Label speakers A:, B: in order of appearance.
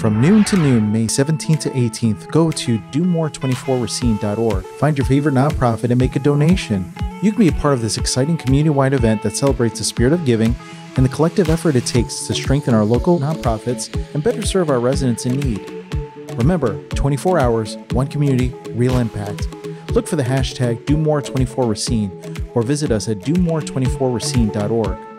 A: From noon to noon, May 17th to 18th, go to domore24racine.org. Find your favorite nonprofit and make a donation. You can be a part of this exciting community wide event that celebrates the spirit of giving and the collective effort it takes to strengthen our local nonprofits and better serve our residents in need. Remember, 24 hours, one community, real impact. Look for the hashtag DoMore24Racine or visit us at DoMore24Racine.org.